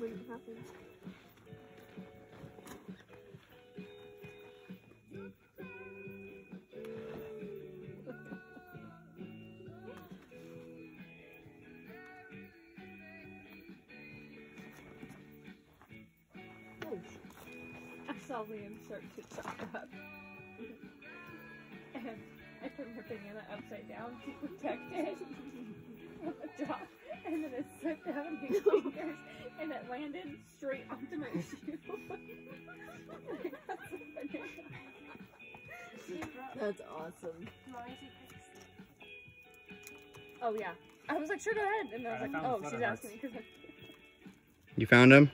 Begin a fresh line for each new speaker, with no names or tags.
when it happens. I saw Liam start to chop up. And I turned my banana upside down to protect it. And then it slipped down and landed straight onto my shoe. That's the banana.
That's awesome.
Oh yeah. I was like, sure, go ahead. And I was
I
like, oh, she's asking me because
You found him?